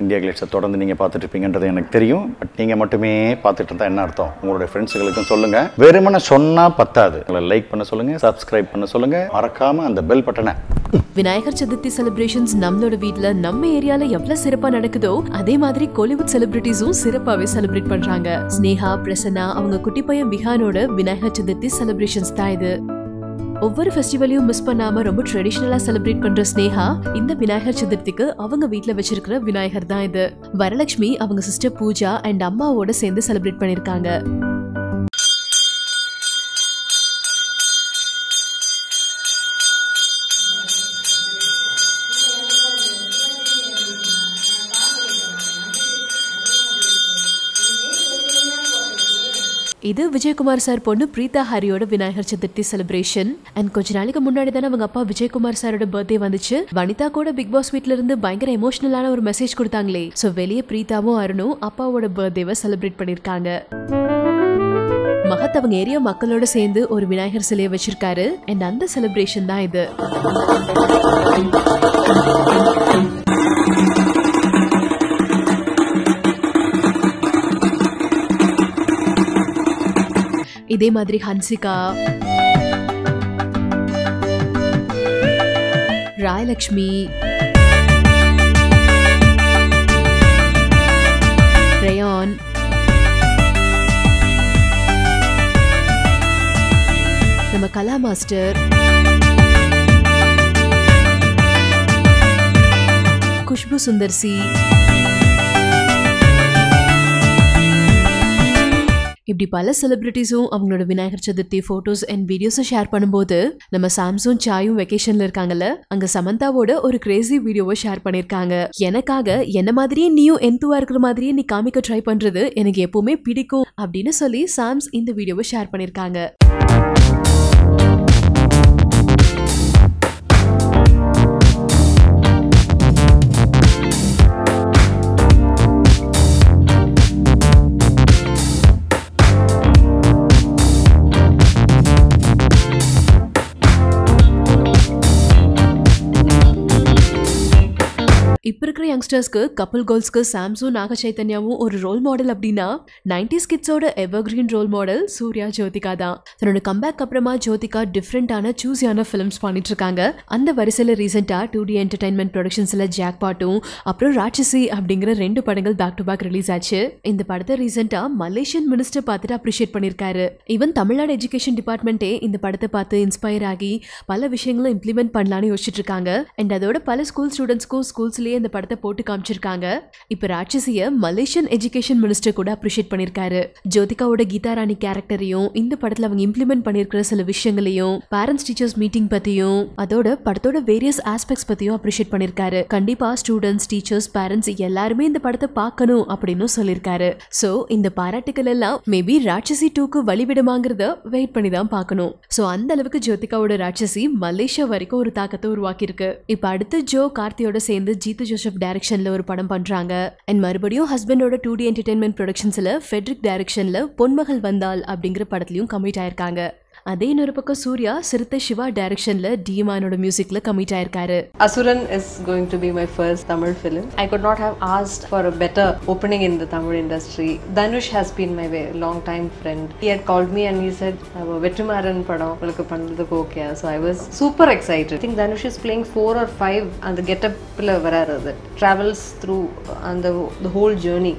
India கிளிட்ஸை தொடர்ந்து நீங்கள் பார்த்துட்டு இருப்பீங்கன்றது எனக்கு தெரியும். பட் நீங்கள் மட்டுமே பார்த்துட்டு இருந்தால் என்ன அர்த்தம்? உங்களுடைய ஃப்ரெண்ட்ஸுகளுக்கும் சொல்லுங்கள் வெறுமனை சொன்னால் பத்தாது. உங்களை லைக் பண்ண சொல்லுங்கள் சப்ஸ்கிரைப் பண்ண சொல்லுங்கள் மறக்காமல் அந்த பெல் பட்டனை விநாயகர் சதுர்த்தி செலிப்ரேஷன்ஸ் நம்மளோட வீட்டில் நம்ம ஏரியால எவ்வளவு சிறப்பா நடக்குதோ அதே மாதிரி கோலிவுட் செலிபிரிட்டிஸும் சிறப்பாவே செலிப்ரேட் பண்றாங்க. ஸ்னேகா பிரசன்னா அவங்க குட்டி பையன் விஹானோட விநாயகர் சதுர்த்தி செலிப்ரேஷன்ஸ் தான் இது. ஒவ்வொரு ஃபெஸ்டிவலையும் மிஸ் பண்ணாம ரொம்ப ட்ரெடிஷ்னலா செலிப்ரேட் பண்ற ஸ்னேகா இந்த விநாயகர் சதுர்த்திக்கு அவங்க வீட்ல வச்சிருக்கிற விநாயகர் தான் இது. வரலட்சுமி அவங்க சிஸ்டர் பூஜா அண்ட் அம்மாவோட சேர்ந்து செலிப்ரேட் பண்ணிருக்காங்க. இது விஜயகுமார் சார் பொண்ணு பிரீதா ஹரியோட விநாயகர் சதுர்த்தி செலிப்ரேஷன் அண்ட் கொஞ்ச நாளைக்கு முன்னாடி தானே அவங்க அப்பா விஜயகுமார் சாரோட பர்த்டே வந்துச்சு. வனிதா கூட பிக் பாஸ் வீட்ல இருந்து பயங்கர எமோஷனலான ஒரு மெசேஜ் கொடுத்தாங்களே. சோ வெளியே பிரீதாவும் அருணும் அப்பாவோட பர்த்டேவை செலிப்ரேட் பண்ணிருக்காங்க. மகத் அவங்க ஏரியா மக்களோட சேர்ந்து ஒரு விநாயகர் சிலையை வச்சிருக்காரு. அண்ட் அந்த செலிப்ரேஷன் தான் இது. இதே மாதிரி ஹன்சிகா ராயலக்ஷ்மி ரயான் நம்ம கலா மாஸ்டர் குஷ்பு சுந்தர் சி இப்படி பல செலிபிரிட்டிஸும் அவங்களோட விநாயகர் சதுர்த்தி ஃபோட்டோஸ் அண்ட் வீடியோஸும் ஷேர் பண்ணும்போது நம்ம சாம்சங் சாயும் வெக்கேஷன்ல இருக்காங்கல்ல அங்க சமந்தாவோட ஒரு கிரேசி வீடியோவை ஷேர் பண்ணிருக்காங்க. எனக்காக என்ன மாதிரியே நீயும் எந்துவா இருக்கிற மாதிரியே நீ காமிக்க ட்ரை பண்றது எனக்கு எப்பவுமே பிடிக்கும் அப்படின்னு சொல்லி சாம்ஸ் இந்த வீடியோவை ஷேர் பண்ணிருக்காங்க. இப்போ இருக்கிற யங்ஸ்டர்ஸ்க்கு கப்பல் கோல்ஸ்க்கு சாம்சங் நாக சைத்தன்யாவும் ஒரு ரோல் மாடல் அப்படின்னா nineties கிட்ஸோட evergreen role model Suriya Jyothika தான். தன்னோட கம்பேக் அப்புறமா ஜோதிகா டிஃப்ரெண்டான சூஸியான ஃபிலிம்ஸ் பண்ணிட்டு இருக்காங்க. அந்த வரிசையில் ரீசெண்டாக டூ டி என்டர்டைன்மெண்ட் ப்ரொடக்ஷன்ஸில் ஜாக் பாட்டும் அப்புறம் ராட்சசி அப்படிங்கிற ரெண்டு படங்கள் பேக் டு பேக் ரிலீஸ் ஆச்சு. இந்த படத்தை ரீசெண்டாக மலேசியன் மினிஸ்டர் பார்த்துட்டு அப்ரிஷியேட் பண்ணியிருக்காரு. ஈவன் தமிழ்நாடு எஜுகேஷன் டிபார்ட்மெண்ட்டே இந்த படத்தை பார்த்து இன்ஸ்பயர் ஆகி பல விஷயங்களும் இம்ப்ளிமெண்ட் பண்ணலான்னு யோசிச்சுட்டு இருக்காங்க. அண்ட் அதோட பல ஸ்கூல் ஸ்டூடெண்ட்ஸ்க்கும் ஸ்கூல்ஸ்லேயே இந்த படத்தை போட்டு காமிச்சிருக்காங்க. இப்ப ராட்சசிய மலேசியன் எஜுகேஷன் மினிஸ்டர் கூட அப்ரிஷியேட் பண்ணிருக்காரு. ஜோதிகாவோட கீதா ராணி கேரக்டரையும் இந்த படத்துல அவங்க இம்ப்ளிமெண்ட் பண்ணிருக்கிற சில விஷயங்களையும் பேரண்ட்ஸ் டீச்சர்ஸ் மீட்டிங் பத்தியும் அதோட படத்தோட வேரியஸ் ஆஸ்பெக்ட்ஸ் பத்தியும் அப்ரிஷியேட் பண்ணிருக்காரு. கண்டிப்பா ஸ்டூடெண்ட்ஸ் டீச்சர்ஸ் பேரண்ட்ஸ் எல்லாருமே இந்த படத்தை பார்க்கணும் அப்படின்னு சொல்லியிருக்காரு சோ இந்த பாராட்டுகள் எல்லாம் மேபி ராட்சசி டூக்கு வழிவிடுமாங்கிறத வெயிட் பண்ணி தான் பார்க்கணும். சோ அந்த அளவுக்கு ஜோதிகாவோட ராட்சசி மலேசியா வரைக்கும் ஒரு தாக்கத்தை உருவாக்கியிருக்கு. இப்ப அடுத்து ஜோ கார்த்தியோட சேர்ந்து ஜீத்து ஜோசப் டைரக்ஷனில் ஒரு படம் பண்ணுறாங்க அண்ட் மறுபடியும் ஹஸ்பண்டோட டூ டி என்டர்டைன்மெண்ட் ப்ரொடக்ஷன்ஸில் ஃபெட்ரிக் டைரக்ஷனில் பொன்மகள் வந்தால் அப்படிங்கிற படத்துலையும் கம்மிட் ஆயிருக்காங்க. அதே இன்னொரு பக்கம் சூர்யா சிறுத்தை சிவா டைரக்ஷன்ல டிமானோட மியூசிக்ல கமிட் ஆயிருக்காரு Asuran is going to be my first Tamil film I could not have asked for a better opening in the Tamil industry Dhanush has been my way long time friend he called me and he said Vetrimaaran படம் உங்களுக்கு பண்ணுறதுக்கு okay so I was super excited think Dhanush is playing four or five அந்த கெட்டப்பில் வராது travels through அந்த whole journey